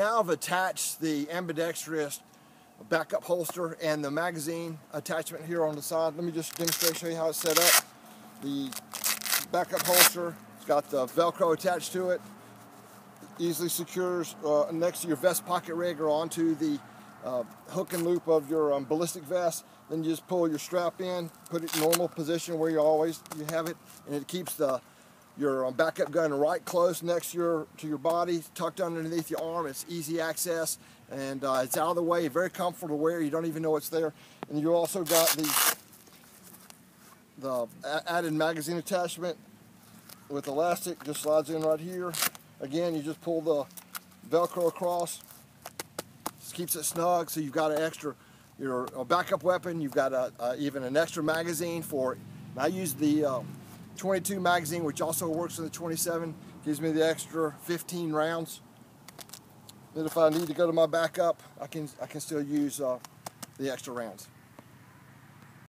Now I've attached the ambidextrous backup holster and the magazine attachment here on the side. Let me just demonstrate, show you how it's set up. The backup holster, it's got the Velcro attached to it. Easily secures uh, next to your vest pocket rig or onto the uh, hook and loop of your um, ballistic vest. Then you just pull your strap in, put it in normal position where you always you have it, and it keeps the your um, backup gun right close next to your to your body, tucked underneath your arm. It's easy access and uh, it's out of the way, very comfortable to wear. You don't even know it's there. And you also got the the added magazine attachment with elastic, just slides in right here. Again, you just pull the Velcro across, just keeps it snug. So you've got an extra your backup weapon. You've got a, a, even an extra magazine for. it I use the uh, 22 magazine, which also works in the 27, gives me the extra 15 rounds. Then if I need to go to my backup, I can I can still use uh, the extra rounds.